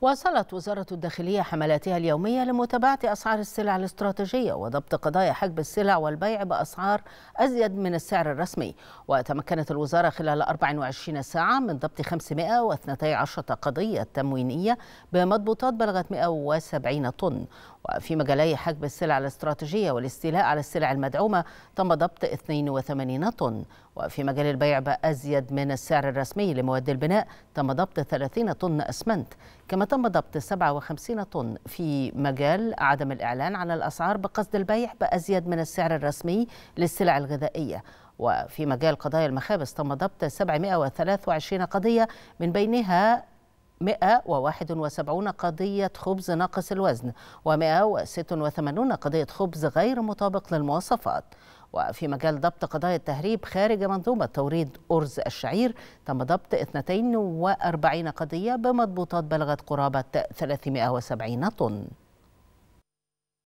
واصلت وزارة الداخلية حملاتها اليومية لمتابعة أسعار السلع الاستراتيجية وضبط قضايا حجب السلع والبيع بأسعار أزيد من السعر الرسمي. وتمكنت الوزارة خلال 24 ساعة من ضبط 512 قضية تموينية بمضبوطات بلغت 170 طن. وفي مجالي حجب السلع الاستراتيجية والاستيلاء على السلع المدعومة تم ضبط 82 طن. وفي مجال البيع بأزيد من السعر الرسمي لمواد البناء تم ضبط 30 طن أسمنت. كما تم ضبط 57 طن في مجال عدم الإعلان عن الأسعار بقصد البيع بأزيد من السعر الرسمي للسلع الغذائية. وفي مجال قضايا المخابز تم ضبط 723 قضية من بينها 171 قضية خبز ناقص الوزن و186 قضية خبز غير مطابق للمواصفات. وفي مجال ضبط قضايا التهريب خارج منظومة توريد أرز الشعير تم ضبط 42 قضية بمضبوطات بلغت قرابة 370 طن.